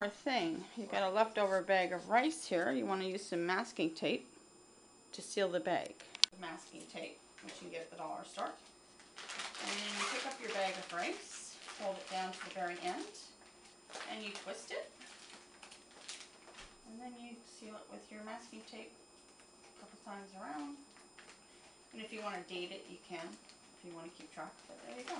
More thing, you've got a leftover bag of rice here. You want to use some masking tape to seal the bag. Masking tape, which you get at the dollar store. And then you pick up your bag of rice, hold it down to the very end, and you twist it. And then you seal it with your masking tape a couple times around. And if you want to date it, you can, if you want to keep track. But there you go.